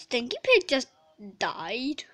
Stinky Pig just died.